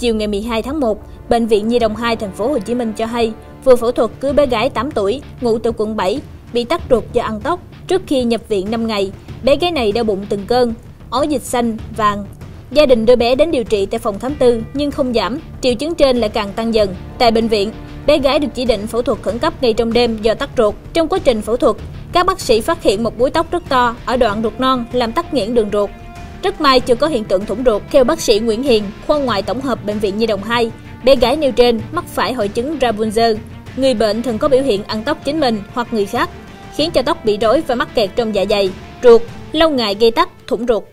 chiều ngày 12 tháng 1, bệnh viện Nhi đồng 2 thành phố Hồ Chí Minh cho hay vừa phẫu thuật cứu bé gái 8 tuổi ngụ từ quận 7 bị tắc ruột do ăn tóc trước khi nhập viện 5 ngày. Bé gái này đau bụng từng cơn, ói dịch xanh, vàng. Gia đình đưa bé đến điều trị tại phòng khám tư nhưng không giảm, triệu chứng trên lại càng tăng dần. Tại bệnh viện, bé gái được chỉ định phẫu thuật khẩn cấp ngay trong đêm do tắc ruột. Trong quá trình phẫu thuật, các bác sĩ phát hiện một búi tóc rất to ở đoạn ruột non làm tắc nghẽn đường ruột. Rất may chưa có hiện tượng thủng ruột. Theo bác sĩ Nguyễn Hiền, khoa ngoại tổng hợp bệnh viện Nhi đồng 2, bé gái nêu trên mắc phải hội chứng Rapunzel. Người bệnh thường có biểu hiện ăn tóc chính mình hoặc người khác, khiến cho tóc bị rối và mắc kẹt trong dạ dày, ruột, lâu ngày gây tắc, thủng ruột.